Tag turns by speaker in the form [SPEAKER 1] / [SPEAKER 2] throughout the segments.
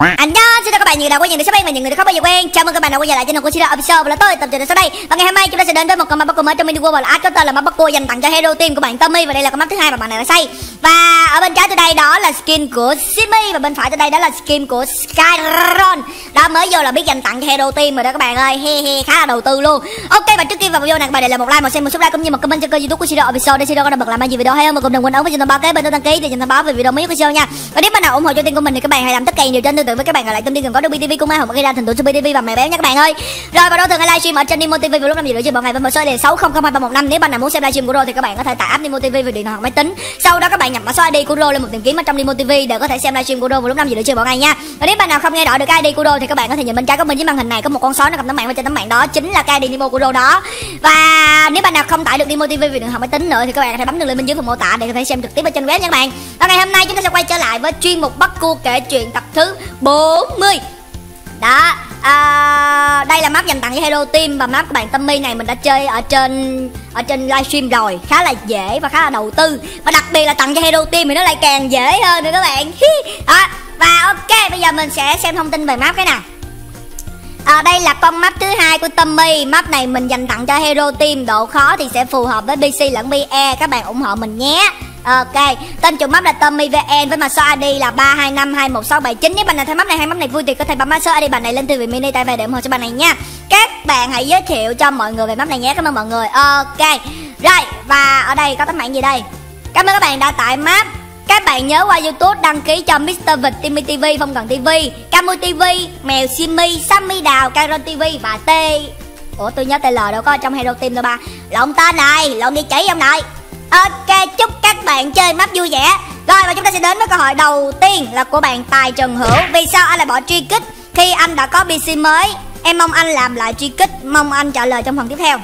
[SPEAKER 1] anh nhá xin chào các bạn nhiều đã quay nhìn được shop và những người đã không bao giờ quen. Chào mừng các bạn đã quay trở lại channel của Siro Official. Và là tôi, tập truyện sau đây. Và ngày hôm nay chúng ta sẽ đến với một con map mới trong mini world. Và là có tên là map dành tặng cho hero team của bạn Tommy. Và đây là con map thứ hai mà bạn này đã xây. Và ở bên trái tôi đây đó là skin của Simi. Và bên phải tôi đây đó là skin của Skyron. Đó, mới vô là biết dành tặng cho hero team rồi đó các bạn ơi. He he, khá là đầu tư luôn. Ok, và trước khi vào video này, các bạn để lại một like, một xem một subscribe cũng như một comment cho kênh youtube của Siro Official để Siro có động lực làm bao nhiêu video hay hơn. Và cùng đừng quên ấn vào thông báo kế bên tôi đăng ký để nhận thông báo về video mới nhất của show nha. Và nếu bạn nào ủng hộ cho team của mình thì các bạn hãy làm tất cả những điều trên tương tự với các bạn. Ở lại công ty cần có được BTV cũng ai hoặc gây ra thành tựu Super TV và mẹ béo nha các bạn ơi. Rồi và đối thường hay livestream ở trên Nimo TV vào lúc 5 giờ rưỡi chiều mỗi ngày? Với một số đề sáu không không hai ba một năm. Nếu bạn nào muốn xem livestream của Rô thì các bạn có thể tải app Nimo TV về điện thoại hoặc máy tính. Sau đó các bạn nhập mã số ID của Rô lên một tìm kiếm ở trong Nimo TV để có thể xem livestream của Rô vào lúc 5 giờ rưỡi chiều mỗi ngày nha. Và nếu bạn nào không nghe rõ được cái ID của Rô thì các bạn có thể nhìn bên trái của mình dưới màn hình này có một con sói nó cầm tấm mạng và trên tấm mạng đó chính là cái ID Nimo của Rô đó. Và nếu bạn nào không tải được Nimo TV về điện thoại máy tính nữa thì các bạn có thể bấm đường link bên dưới phần mô tả để có thể xem trực tiếp ở trên web nha các bạn. Và ngày hôm nay chúng ta sẽ quay trở lại với chuyên mục bắt cua kể chuyện tập thứ 40 đó à, đây là map dành tặng cho hero team và map của bạn Tommy này mình đã chơi ở trên ở trên livestream rồi. Khá là dễ và khá là đầu tư. Và đặc biệt là tặng cho hero team thì nó lại càng dễ hơn nữa các bạn. Đó và ok bây giờ mình sẽ xem thông tin về map cái nào. À, đây là con map thứ hai của Tommy. Map này mình dành tặng cho Hero Team. Độ khó thì sẽ phù hợp với PC lẫn BE Các bạn ủng hộ mình nhé. Ok, tên chủ map là Tommy VN với mã số ID là 32521679 Nếu bạn nào thấy map này hay map này vui thì có thể bấm mã số ID bạn này lên từ vị mini tay về để ủng hộ cho bạn này nha. Các bạn hãy giới thiệu cho mọi người về map này nhé, cảm ơn mọi người. Ok, rồi và ở đây có tấm mạng gì đây? Cảm ơn các bạn đã tải map. Các bạn nhớ qua youtube đăng ký cho Mr. Vịt Timmy TV, Phong Cần TV, Camu TV, Mèo Simmy, Sammy Đào, Caron TV và T. Ủa tôi nhớ TL đâu có trong Hero Team đâu ba. Lộn tên này, lộn địa chỉ ông nội Ok, chúc các bạn chơi map vui vẻ. Rồi và chúng ta sẽ đến với câu hỏi đầu tiên là của bạn Tài Trần Hữu. Vì sao anh lại bỏ truy kích khi anh đã có PC mới? Em mong anh làm lại truy kích, mong anh trả lời trong phần tiếp theo.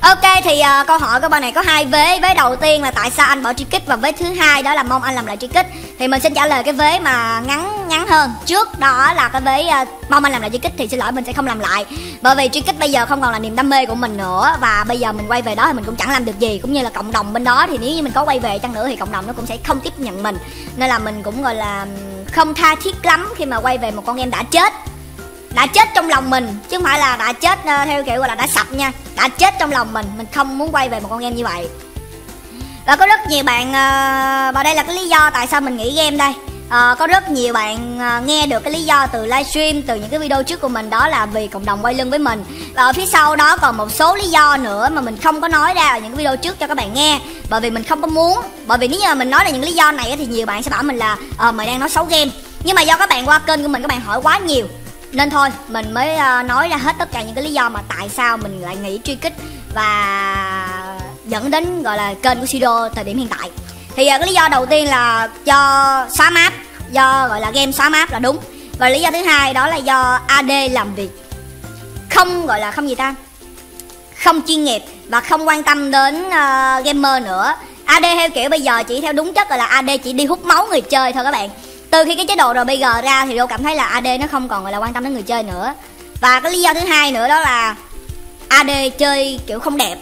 [SPEAKER 1] Ok thì uh, câu hỏi của bạn này có hai vế. Vế đầu tiên là tại sao anh bỏ truy kích Và vế thứ hai đó là mong anh làm lại truy kích? Thì mình xin trả lời cái vế mà ngắn ngắn hơn. Trước đó là cái vế uh, mong anh làm lại truy kích Thì xin lỗi mình sẽ không làm lại. Bởi vì truy kích bây giờ không còn là niềm đam mê của mình nữa Và bây giờ mình quay về đó thì mình cũng chẳng làm được gì. Cũng như là cộng đồng bên đó thì nếu như mình có quay về chăng nữa Thì cộng đồng nó cũng sẽ không tiếp nhận mình. Nên là mình cũng gọi là không tha thiết lắm Khi mà quay về một con em đã chết đã chết trong lòng mình chứ không phải là đã chết uh, theo kiểu gọi là đã sập nha. Đã chết trong lòng mình mình không muốn quay về một con game như vậy. Và có rất nhiều bạn uh, và đây là cái lý do tại sao mình nghỉ game đây. Uh, có rất nhiều bạn uh, nghe được cái lý do từ livestream từ những cái video trước của mình đó là vì cộng đồng quay lưng với mình. Và ở phía sau đó còn một số lý do nữa mà mình không có nói ra ở những cái video trước cho các bạn nghe bởi vì mình không có muốn. Bởi vì nếu như mà mình nói là những lý do này thì nhiều bạn sẽ bảo mình là ờ uh, mày đang nói xấu game. Nhưng mà do các bạn qua kênh của mình các bạn hỏi quá nhiều nên thôi mình mới uh, nói ra hết tất cả những cái lý do mà tại sao mình lại nghỉ truy kích và dẫn đến gọi là kênh của Sido thời điểm hiện tại. Thì uh, cái lý do đầu tiên là do xóa map do gọi là game xóa map là đúng. Và lý do thứ hai đó là do AD làm việc. Không gọi là không gì ta? Không chuyên nghiệp và không quan tâm đến uh, gamer nữa. AD theo kiểu bây giờ chỉ theo đúng chất là AD chỉ đi hút máu người chơi thôi các bạn từ khi cái chế độ RBG ra thì đô cảm thấy là AD nó không còn gọi là quan tâm đến người chơi nữa. Và cái lý do thứ hai nữa đó là AD chơi, kiểu, không đẹp.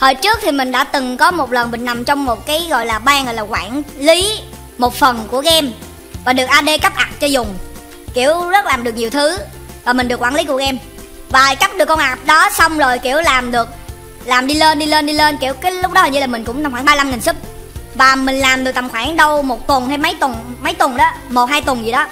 [SPEAKER 1] Hồi trước thì mình đã từng có một lần mình nằm trong một cái gọi là ban gọi là quản lý một phần của game và được AD cấp ạc cho dùng. Kiểu, rất làm được nhiều thứ và mình được quản lý của game. Và cấp được con ạc đó xong rồi, kiểu, làm được, làm đi lên đi lên đi lên, kiểu, cái lúc đó hình như là mình cũng tầm khoảng 35 nghìn sub và mình làm được tầm khoảng đâu một tuần hay mấy tuần mấy tuần đó một hai tuần gì đó.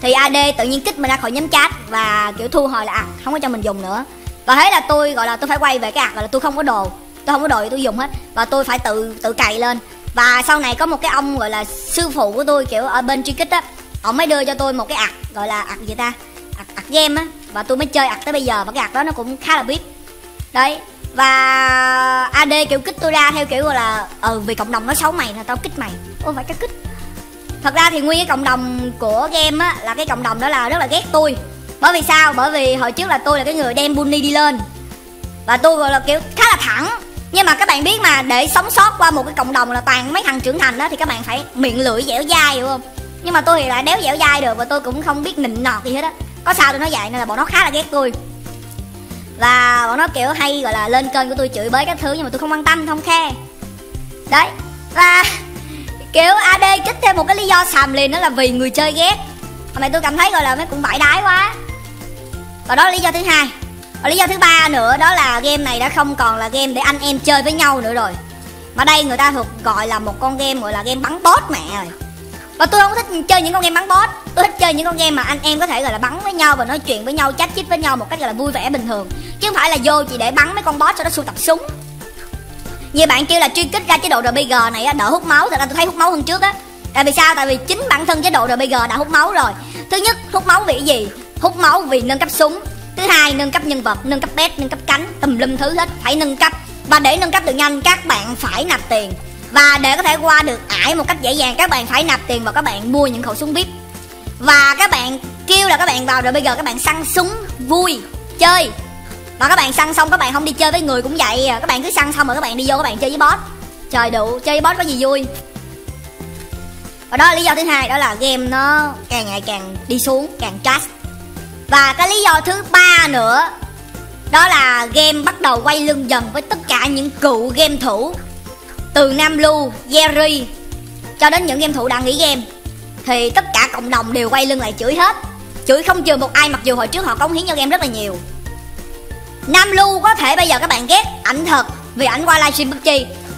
[SPEAKER 1] Thì ad tự nhiên kích mình ra khỏi nhóm chat và kiểu thu hồi là à không có cho mình dùng nữa. Và thế là tôi gọi là tôi phải quay về cái ạc là tôi không có đồ tôi không có đồ để tôi dùng hết. Và tôi phải tự tự cày lên. Và sau này có một cái ông gọi là sư phụ của tôi kiểu ở bên truy kích á ông mới đưa cho tôi một cái ạc gọi là ạc gì ta? Ạc, ạc game á. Và tôi mới chơi ạc tới bây giờ và cái ạc đó nó cũng khá là biết. Đấy và ad kiểu kích tôi ra theo kiểu gọi là ừ vì cộng đồng nói xấu mày là tao kích mày. Ôi phải tao kích. Thật ra thì nguyên cái cộng đồng của game á, là cái cộng đồng đó là rất là ghét tôi. Bởi vì sao? Bởi vì hồi trước là tôi là cái người đem bunny đi lên. Và tôi gọi là kiểu khá là thẳng. Nhưng mà các bạn biết mà, để sống sót qua một cái cộng đồng là toàn mấy thằng trưởng thành đó thì các bạn phải miệng lưỡi dẻo dai, hiểu không? Nhưng mà tôi thì lại đéo dẻo dai được và tôi cũng không biết nịnh nọt gì hết á. Có sao tôi nói vậy nên là bọn nó khá là ghét tôi và bọn nó, kiểu, hay, gọi là, lên kênh của tôi chửi bới các thứ nhưng mà tôi không quan tâm, không khe đấy, và, kiểu ad kích thêm một cái lý do xàm liền đó là vì người chơi ghét. Mà tôi cảm thấy, gọi là, mấy cũng bãi đái quá. Và đó là lý do thứ hai. Và lý do thứ ba nữa, đó là game này đã không còn là game để anh em chơi với nhau nữa rồi. Mà đây người ta thuộc gọi là một con game, gọi là game bắn boss mẹ rồi và tôi không thích chơi những con game bắn boss. Tôi thích chơi những con game mà anh em có thể, gọi là, bắn với nhau và nói chuyện với nhau, chat chít với nhau một cách, gọi là, vui vẻ bình thường chứ không phải là vô chỉ để bắn mấy con boss cho nó sưu tập súng. Như bạn kêu là truy kích ra chế độ rbg này á, đỡ hút máu, thật ra tôi thấy hút máu hơn trước á. Tại vì sao? Tại vì chính bản thân chế độ rbg đã hút máu rồi. Thứ nhất, hút máu vì gì? Hút máu vì nâng cấp súng. Thứ hai, nâng cấp nhân vật, nâng cấp pet nâng cấp cánh, tùm lum thứ hết. Phải nâng cấp. Và để nâng cấp được nhanh, các bạn phải nạp tiền. Và để có thể qua được ải một cách dễ dàng, các bạn phải nạp tiền và các bạn mua những khẩu súng vip và các bạn kêu là các bạn vào rồi bây giờ các bạn săn súng vui, chơi mà các bạn săn xong các bạn không đi chơi với người cũng vậy. À. các bạn cứ săn xong rồi các bạn đi vô các bạn chơi với boss. Trời đủ chơi với boss có gì vui. Và đó là lý do thứ hai đó là game nó càng ngày càng đi xuống càng trash và cái lý do thứ ba nữa đó là game bắt đầu quay lưng dần với tất cả những cựu game thủ. Từ Nam Lu, Jerry cho đến những game thủ đã nghỉ game. Thì tất cả cộng đồng đều quay lưng lại chửi hết. Chửi không chừa một ai mặc dù hồi trước họ cống hiến cho game rất là nhiều. Nam Lu có thể bây giờ các bạn ghét ảnh thật vì ảnh qua livestream PUBG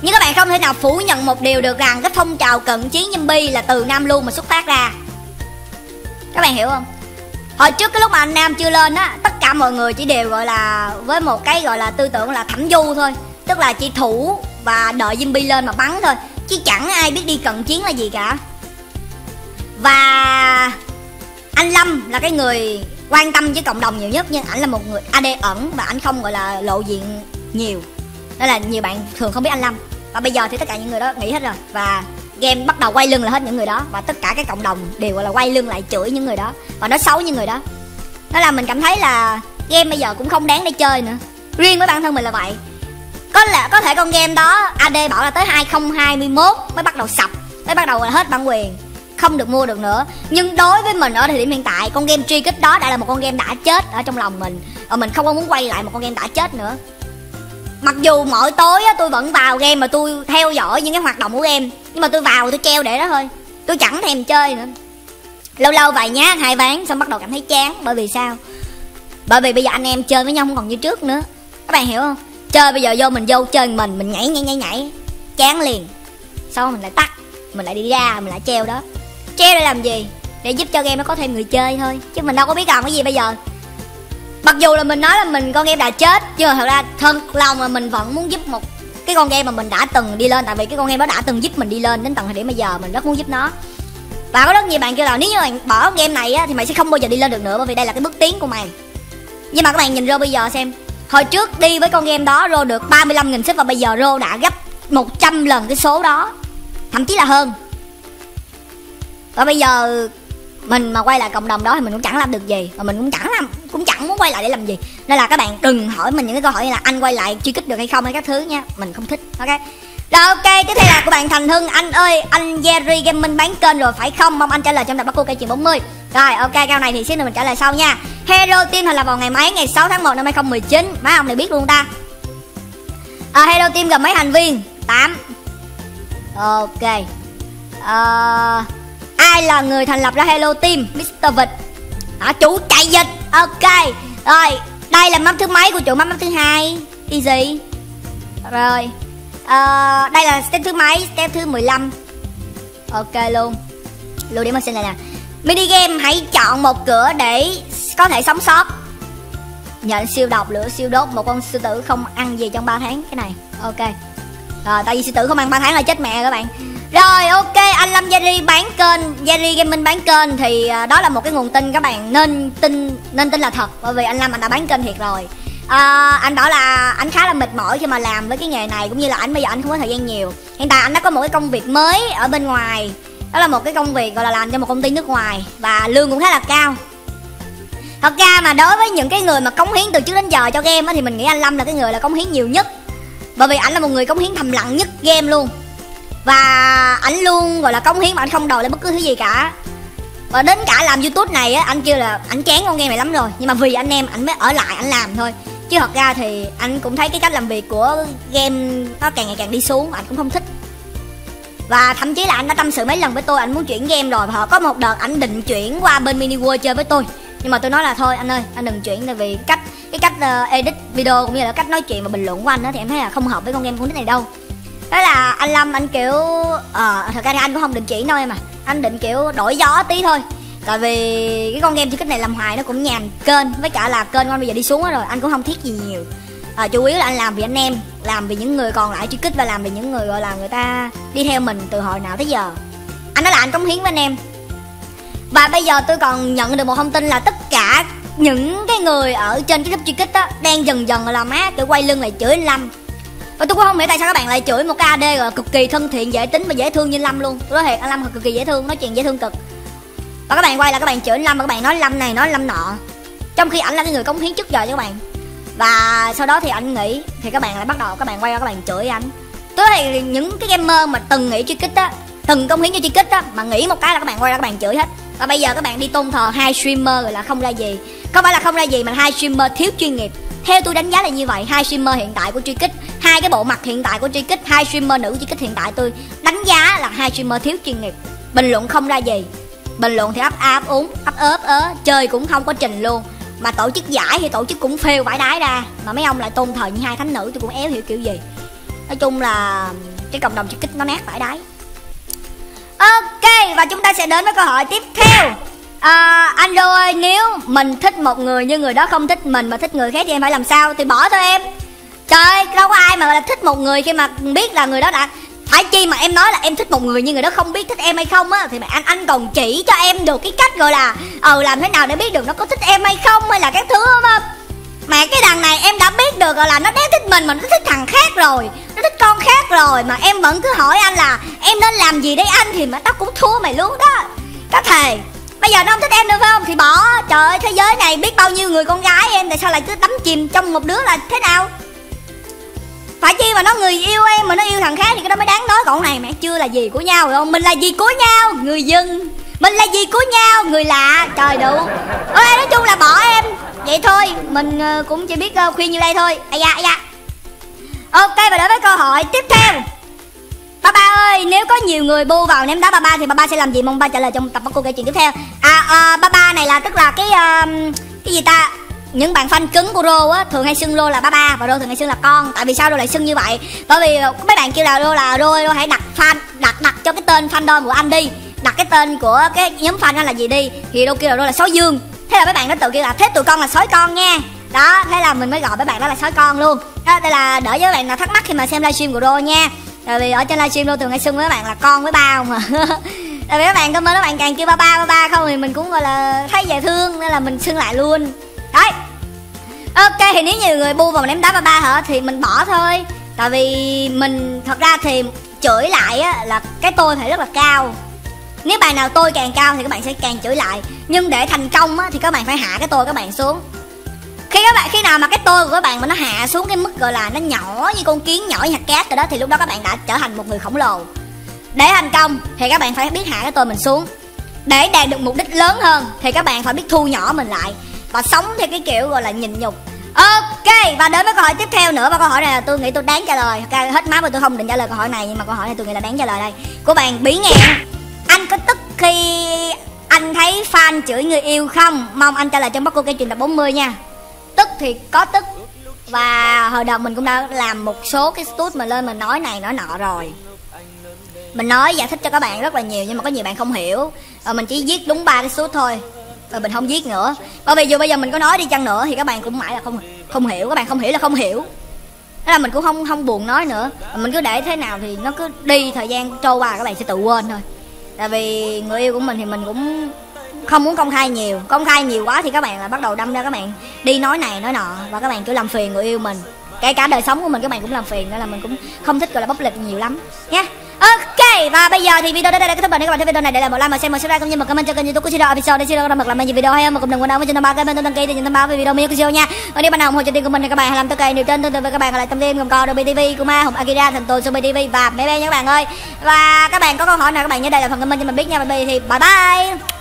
[SPEAKER 1] nhưng các bạn không thể nào phủ nhận một điều được rằng cái phong trào cận chiến zombie là từ Nam Lu mà xuất phát ra. Các bạn hiểu không? Hồi trước cái lúc mà anh Nam chưa lên á, tất cả mọi người chỉ đều gọi là, với một cái gọi là tư tưởng là thẩm du thôi. Tức là chỉ thủ và đợi zombie lên mà bắn thôi. Chứ chẳng ai biết đi cận chiến là gì cả. Và anh lâm là cái người quan tâm với cộng đồng nhiều nhất nhưng ảnh là một người ad ẩn và ảnh không, gọi là, lộ diện nhiều. Đó là nhiều bạn thường không biết anh lâm. Và bây giờ thì tất cả những người đó nghỉ hết rồi và game bắt đầu quay lưng là hết những người đó và tất cả cái cộng đồng đều, gọi là, quay lưng lại chửi những người đó và nói xấu những người đó. Đó là mình cảm thấy là game bây giờ cũng không đáng để chơi nữa. Riêng với bản thân mình là vậy. Có lẽ, có thể con game đó ad bảo là tới 2021 mới bắt đầu sập, mới bắt đầu là hết bản quyền không được mua được nữa. Nhưng đối với mình ở thời điểm hiện tại con game truy kích đó đã là một con game đã chết ở trong lòng mình. Và mình không có muốn quay lại một con game đã chết nữa. Mặc dù mỗi tối á, tôi vẫn vào game mà tôi theo dõi những cái hoạt động của game. Nhưng mà tôi vào tôi treo để đó thôi. Tôi chẳng thèm chơi nữa. Lâu lâu vài nhá hai ván xong bắt đầu cảm thấy chán. Bởi vì sao? Bởi vì bây giờ anh em chơi với nhau không còn như trước nữa. Các bạn hiểu không? Chơi bây giờ vô mình vô chơi mình mình nhảy nhảy nhảy nhảy. Chán liền. Sau mình lại tắt mình lại đi ra mình lại treo đó treo để làm gì? Để giúp cho game nó có thêm người chơi thôi, chứ mình đâu có biết làm cái gì bây giờ. Mặc dù là mình nói là mình con game đã chết, nhưng mà thật ra thật lòng là mình vẫn muốn giúp một cái con game mà mình đã từng đi lên, tại vì cái con game đó đã từng giúp mình đi lên đến tận thời điểm bây giờ, mình rất muốn giúp nó. Và có rất nhiều bạn kêu là nếu như bạn bỏ game này á, thì mày sẽ không bao giờ đi lên được nữa, bởi vì đây là cái bước tiến của mày. Nhưng mà các bạn nhìn rô bây giờ xem, hồi trước đi với con game đó, rô được 35 nghìn xếp và bây giờ rô đã gấp 100 lần cái số đó, thậm chí là hơn và bây giờ mình mà quay lại cộng đồng đó thì mình cũng chẳng làm được gì. Và mình cũng chẳng làm cũng chẳng muốn quay lại để làm gì. Nên là các bạn đừng hỏi mình những cái câu hỏi như là anh quay lại truy kích được hay không hay các thứ nha. Mình không thích ok? Rồi ok tiếp theo là của bạn thành hưng. Anh ơi anh jerry gaming bán kênh rồi phải không? Mong anh trả lời trong tập bắt cô cây chuyện 40 rồi ok câu này thì xíu nữa mình trả lời sau nha. Hero team thì là vào ngày mấy? Ngày 6 tháng 1 năm 2019 má ông này biết luôn ta. À, hero team gồm mấy thành viên? 8 ok. Uh, ai là người thành lập ra hello team? Mr vịt. À, chủ chạy dịch ok rồi đây là map thứ mấy của chủ map, map thứ hai? Easy rồi à, đây là step thứ mấy? Step thứ 15 ok luôn. Lưu điểm xin này nè. Mini game hãy chọn một cửa để có thể sống sót. Nhận siêu độc lửa siêu đốt một con sư tử không ăn gì trong 3 tháng. Cái này ok. Rồi tại vì sư tử không ăn 3 tháng là chết mẹ các bạn rồi ok anh Lâm Jerry bán kênh Jerry Gaming bán kênh thì à, đó là một cái nguồn tin các bạn nên tin nên tin là thật bởi vì anh Lâm anh đã bán kênh thiệt rồi. À, anh bảo là anh khá là mệt mỏi khi mà làm với cái nghề này cũng như là anh bây giờ anh không có thời gian nhiều. Hiện tại anh đã có một cái công việc mới ở bên ngoài đó là một cái công việc gọi là làm cho một công ty nước ngoài và lương cũng khá là cao. Thật ra mà đối với những cái người mà cống hiến từ trước đến giờ cho game á thì mình nghĩ anh lâm là cái người là cống hiến nhiều nhất. Bởi vì anh là một người cống hiến thầm lặng nhất game luôn và ảnh luôn gọi là cống hiến mà anh không đòi lại bất cứ thứ gì cả. Và đến cả làm youtube này á anh kêu là anh chán con game này lắm rồi. Nhưng mà vì anh em anh mới ở lại anh làm thôi. Chứ thật ra thì anh cũng thấy cái cách làm việc của game nó càng ngày càng đi xuống anh cũng không thích. Và thậm chí là anh đã tâm sự mấy lần với tôi anh muốn chuyển game rồi. Và có một đợt anh định chuyển qua bên mini world chơi với tôi. Nhưng mà tôi nói là thôi anh ơi anh đừng chuyển tại vì cách cái cách uh, edit video cũng như là cách nói chuyện và bình luận của anh đó thì em thấy là không hợp với con game con này đâu thế là anh lâm anh kiểu ờ à, thật ra thì anh cũng không định chỉ đâu em à anh định kiểu đổi gió tí thôi. Tại vì cái con game chơi kích này làm hoài nó cũng nhàm kênh với cả là kênh của anh bây giờ đi xuống rồi anh cũng không thiết gì nhiều. À, chủ yếu là anh làm vì anh em làm vì những người còn lại truy kích và làm vì những người gọi là người ta đi theo mình từ hồi nào tới giờ. Anh nói là anh cống hiến với anh em. Và bây giờ tôi còn nhận được một thông tin là tất cả những cái người ở trên cái group truy kích đó đang dần dần là má tự quay lưng lại chửi anh lâm và tôi cũng không hiểu tại sao các bạn lại chửi một cái ad rồi cực kỳ thân thiện dễ tính và dễ thương như lâm luôn tôi nói thiệt anh lâm cực kỳ dễ thương nói chuyện dễ thương cực và các bạn quay là các bạn chửi lâm và các bạn nói lâm này nói lâm nọ trong khi ảnh là cái người cống hiến trước giờ cho các bạn và sau đó thì anh nghĩ thì các bạn lại bắt đầu các bạn quay ra các bạn chửi anh tôi thì những cái gamer mà từng nghĩ truy kích á từng công hiến cho truy kích á mà nghĩ một cái là các bạn quay ra các bạn chửi hết và bây giờ các bạn đi tôn thờ hai streamer rồi là không ra gì không phải là không ra gì mà hai streamer thiếu chuyên nghiệp theo tôi đánh giá là như vậy hai streamer hiện tại của truy kích hai cái bộ mặt hiện tại của truy kích hai streamer nữ truy kích hiện tại tôi đánh giá là hai streamer thiếu chuyên nghiệp. Bình luận không ra gì. Bình luận thì ấp a ấp úng ấp ớp ớ chơi cũng không có trình luôn. Mà tổ chức giải thì tổ chức cũng phêu vải đái ra. Mà mấy ông lại tôn thờ như hai thánh nữ tôi cũng éo hiểu kiểu gì. Nói chung là cái cộng đồng truy kích nó nát vải đái. Ok và chúng ta sẽ đến với câu hỏi tiếp theo. À, anh đô ơi nếu mình thích một người nhưng người đó không thích mình mà thích người khác thì em phải làm sao? Thì bỏ thôi em trời ơi, đâu có ai mà là thích một người khi mà biết là người đó đã phải chi mà em nói là em thích một người nhưng người đó không biết thích em hay không á, thì mà anh anh còn chỉ cho em được cái cách gọi là ờ làm thế nào để biết được nó có thích em hay không hay là các thứ mà mà cái đằng này em đã biết được rồi là nó đéo thích mình mà nó thích thằng khác rồi, nó thích con khác rồi, mà em vẫn cứ hỏi anh là em nên làm gì đấy anh, thì mà tao cũng thua mày luôn đó. Có thề, bây giờ nó không thích em nữa phải không? Thì bỏ, trời ơi, thế giới này biết bao nhiêu người con gái em tại sao lại cứ đắm chìm trong một đứa là thế nào? Phải chi mà nó người yêu em mà nó yêu thằng khác thì cái đó mới đáng nói. Còn này mẹ chưa là gì của nhau rồi không? Mình là gì của nhau? Người dân. Mình là gì của nhau? Người lạ. Trời đủ ok nói chung là bỏ em. Vậy thôi mình ờ, cũng chỉ biết ờ, khuyên như đây thôi. Ai da ai da. Ok và đến với câu hỏi tiếp theo. Ba ba ơi nếu có nhiều người bu vào ném đá ba ba thì ba ba sẽ làm gì? Mong ba trả lời trong tập của cô kể chuyện tiếp theo. À, à ba ba này là tức là cái uh, cái gì ta? Những bạn fan cứng của Rô á, thường hay xưng Rô là ba ba và Rô thường hay xưng là con. Tại vì sao Rô lại xưng như vậy? Bởi vì mấy bạn kêu là Rô là Rô Rô hãy đặt fan, đặt đặt cho cái tên fandom của anh đi. Đặt cái tên của cái nhóm fan anh là gì đi. Thì Rô kêu là Rô là sói dương. Thế là mấy bạn nó tự kêu là thế tụi con là sói con nha. Đó, thế là mình mới gọi mấy bạn đó là sói con luôn. Đó đây là đỡ với bạn nào thắc mắc khi mà xem livestream của Rô nha. Tại vì ở trên livestream Rô thường hay xưng với bạn là con với ba mà. Tại vì các bạn comment các bạn càng kêu ba ba ba ba không thì mình cũng, gọi là, thấy dễ thương nên là mình xưng lại luôn đấy. Ok, thì nếu nhiều người bu vào ném đá ba ba hả, thì mình bỏ thôi. Tại vì mình, thật ra thì chửi lại á, là cái tôi phải rất là cao. Nếu bài nào tôi càng cao thì các bạn sẽ càng chửi lại. Nhưng để thành công á, thì các bạn phải hạ cái tôi các bạn xuống. Khi các bạn, khi nào mà cái tôi của các bạn mà nó hạ xuống cái mức gọi là nó nhỏ như con kiến nhỏ như hạt cát rồi đó, thì lúc đó các bạn đã trở thành một người khổng lồ. Để thành công thì các bạn phải biết hạ cái tôi mình xuống. Để đạt được mục đích lớn hơn thì các bạn phải biết thu nhỏ mình lại và sống theo cái kiểu gọi là nhịn nhục. Ok và đến với câu hỏi tiếp theo nữa. Và câu hỏi này là tôi nghĩ tôi đáng trả lời. Okay, hết má mà tôi không định trả lời câu hỏi này nhưng mà câu hỏi này tôi nghĩ là đáng trả lời đây. Của bạn bí ngạn anh có tức khi anh thấy fan chửi người yêu không? Mong anh trả lời trong bắt cô kể chuyện tập 40 nha. Tức thì có tức. Và hồi đầu mình cũng đã làm một số cái stút mà lên mình nói này nói nọ rồi. Mình nói giải thích cho các bạn rất là nhiều nhưng mà có nhiều bạn không hiểu. Ờ, mình chỉ viết đúng ba cái số thôi và mình không viết nữa. Bởi vì dù bây giờ mình có nói đi chăng nữa thì các bạn cũng mãi là không không hiểu. Các bạn không hiểu là không hiểu. Thế là mình cũng không không buồn nói nữa. Mình cứ để thế nào thì nó cứ đi, thời gian trôi qua các bạn sẽ tự quên thôi. Tại vì người yêu của mình thì mình cũng không muốn công khai nhiều. Công khai nhiều quá thì các bạn là bắt đầu đâm ra các bạn đi nói này, nói nọ. Và các bạn cứ làm phiền người yêu mình. Kể cả đời sống của mình các bạn cũng làm phiền. Nên là mình cũng không thích, gọi là bốc lịch nhiều lắm. Nha ok và bây giờ thì video đến đây là kết thúc. Rồi các bạn thấy video này để lại một like và share, một subscribe cũng như một comment cho kênh youtube của Siro episode để Siro làm một làm nhiều video hay hơn. Mà cùng đừng quên ấn cho thông ba cái bên đăng ký để nhận thông báo về video mới của Siro nha. Và nếu bạn nào ủng hộ cho team của mình thì các bạn hãy làm tất cả điều trên tương tự với các bạn lại tâm tin gồm có Dobby TV Kuma Hùng Akira, Thành Tồn Super TV và bé bé nha các bạn ơi. Và các bạn có câu hỏi nào các bạn nhớ đây là phần comment cho mình biết nha. Và bây thì bye bye.